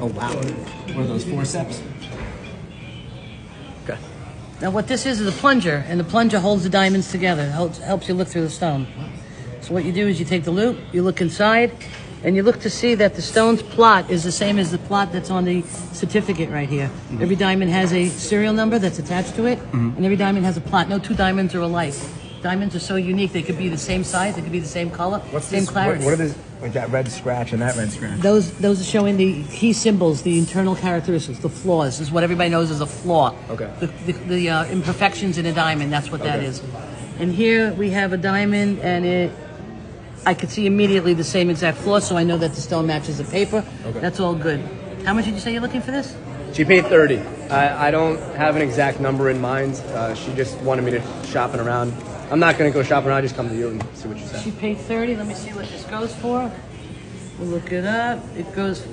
Oh wow. What are those forceps? Okay. Now, what this is is a plunger, and the plunger holds the diamonds together. Helps, helps you look through the stone. So what you do is you take the loupe, you look inside, and you look to see that the stone's plot is the same as the plot that's on the certificate right here. Mm-hmm. Every diamond has a serial number that's attached to it, mm-hmm. and every diamond has a plot. No two diamonds are alike. Diamonds are so unique; they could be the same size, they could be the same color, same this? clarity. What, what are this? Like that red scratch and that red scratch. Those those are showing the key symbols, the internal characteristics, the flaws. This is what everybody knows is a flaw. Okay. The, the, the uh, imperfections in a diamond. That's what that Okay. is. And here we have a diamond, and it. I could see immediately the same exact flaw, so I know that the stone matches the paper. Okay. That's all good. How much did you say you're looking for this? She paid 30. I, I don't have an exact number in mind. Uh, she just wanted me to shop shopping around. I'm not going to go shopping. I just come to you and see what you say. She paid thirty. Let me see what this goes for. We'll look it up. It goes.